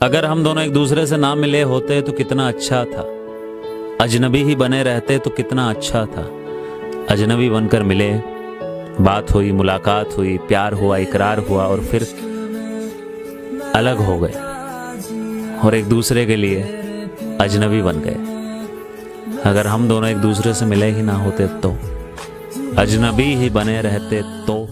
अगर हम दोनों एक दूसरे से ना मिले होते तो कितना अच्छा था। अजनबी ही बने रहते तो कितना अच्छा था। अजनबी बनकर मिले, बात हुई, मुलाकात हुई, प्यार हुआ, इकरार हुआ और फिर अलग हो गए और एक दूसरे के लिए अजनबी बन गए। अगर हम दोनों एक दूसरे से मिले ही ना होते तो अजनबी ही बने रहते तो